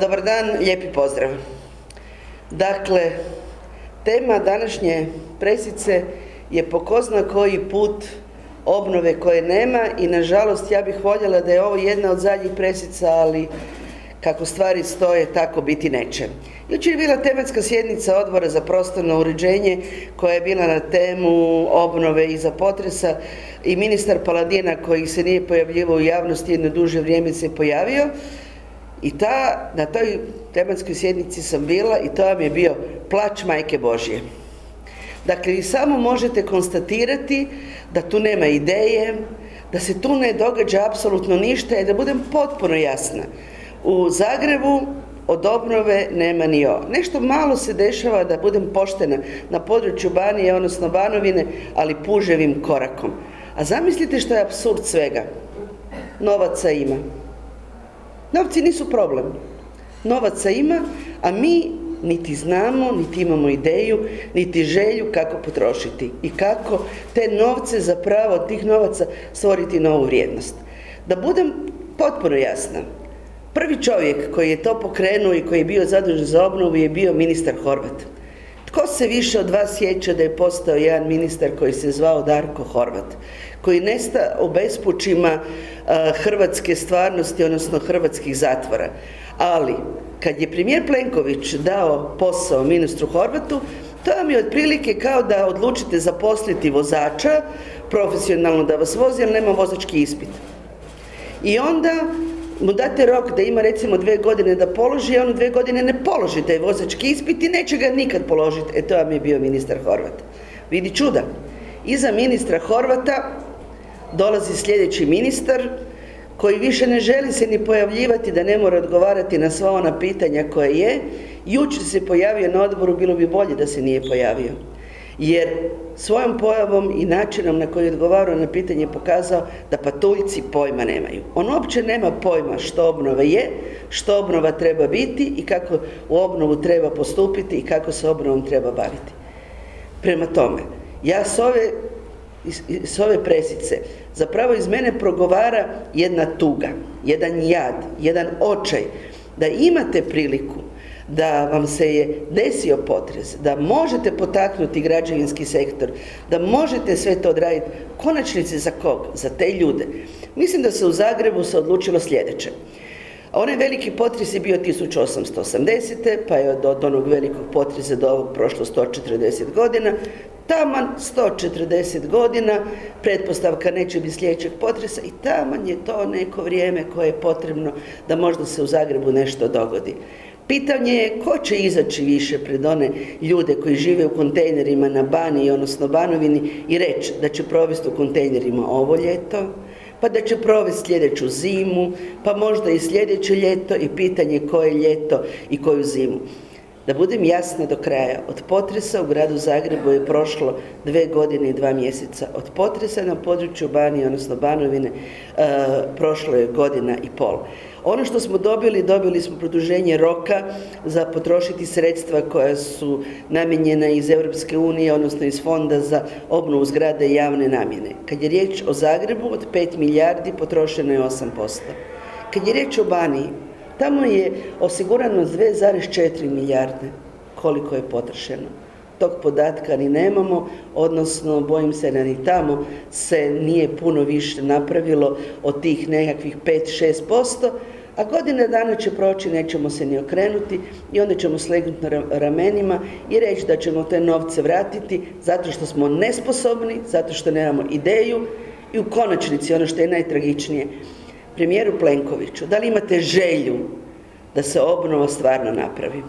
dobar dan, lijepi pozdrav. Dakle, tema današnje presice je po koji put obnove koje nema i nažalost ja bih voljela da je ovo jedna od zadnjih presica, ali kako stvari stoje tako biti neće. Jučer je bila tematska sjednica Odbora za prostorno uređenje koja je bila na temu obnove iza potresa i ministar Paladina koji se nije pojavljivao u javnosti jedno duže vrijeme se pojavio i ta, na toj tematskoj sjednici sam bila i to vam je bio plač Majke Božje. Dakle, vi samo možete konstatirati da tu nema ideje, da se tu ne događa apsolutno ništa i da budem potpuno jasna. U Zagrebu od obnove nema ni o. Nešto malo se dešava, da budem poštena, na području Banije, odnosno Banovine, ali puževim korakom. A zamislite što je apsurd svega. Novaca ima. Novci nisu problem. Novaca ima, a mi niti znamo, niti imamo ideju, niti želju kako potrošiti i kako te novce zapravo od tih novaca stvoriti novu vrijednost. Da budem potpuno jasna, prvi čovjek koji je to pokrenuo i koji je bio zadužen za obnovu je bio ministar Horvat. Tko se više od vas sjeća da je postao jedan ministar koji se zvao Darko Horvat, koji nesta u bespućima hrvatske stvarnosti odnosno hrvatskih zatvora, ali kad je premijer Plenković dao posao ministru Horvatu, to vam je otprilike kao da odlučite zaposliti vozača, profesionalno da vas vozi, ali nema vozački ispit. I onda mu date rok da ima recimo dvije godine da položi, a on dvije godine ne položi taj vozački ispit i neće ga nikad položiti. E to vam je bio ministar Horvat. Vidi čuda, iza ministra Horvata dolazi sljedeći ministar koji više ne želi se ni pojavljivati da ne mora odgovarati na sva ona pitanja koja je, jučer se pojavio na odboru, bilo bi bolje da se nije pojavio. Jer svojom pojavom i načinom na koji je na pitanje pokazao da patuljci pojma nemaju. On uopće nema pojma što obnova je, što obnova treba biti i kako u obnovu treba postupiti i kako se obnovom treba baviti. Prema tome, ja s ove, s ove presice zapravo iz mene progovara jedna tuga, jedan jad, jedan očaj da imate priliku da vam se je desio potres, da možete potaknuti građevinski sektor, da možete sve to odraditi, konačnici za kog? Za te ljude. Mislim da se u Zagrebu se odlučilo sljedeće. Onaj veliki potres je bio 1880. pa je od onog velikog potresa do ovog prošlo 140 godina. Taman 140 godina, pretpostavka neće biti sljedećeg potresa i taman je to neko vrijeme koje je potrebno da možda se u Zagrebu nešto dogodi. Pitanje je ko će izaći više pred one ljude koji žive u kontejnerima na Baniji, odnosno Banovini i reći da će provesti u kontejnerima ovo ljeto, pa da će provesti sljedeću zimu, pa možda i sljedeće ljeto i pitanje koje ljeto i koju zimu. Da budem jasna do kraja, od potresa u gradu Zagrebu je prošlo dve godine i dva mjeseca. Od potresa na području Banije, odnosno Banovine, prošlo je godina i pol. Ono što smo dobili, dobili smo produženje roka za potrošiti sredstva koja su namijenjena iz Europske unije, odnosno iz Fonda za obnovu zgrade i javne namjene. Kad je riječ o Zagrebu, od 5 milijardi potrošeno je 8%. Kad je riječ o Baniji, tamo je osigurano 2,4 milijarde koliko je potrošeno. Tog podatka ni nemamo, odnosno bojim se da ni tamo se nije puno više napravilo od tih nekakvih 5-6%, a godine dana će proći, nećemo se ni okrenuti i onda ćemo slegnuti na ramenima i reći da ćemo te novce vratiti zato što smo nesposobni, zato što nemamo ideju i u konačnici ono što je najtragičnije, premijeru Plenkoviću, da li imate želju da se obnova stvarno napravi?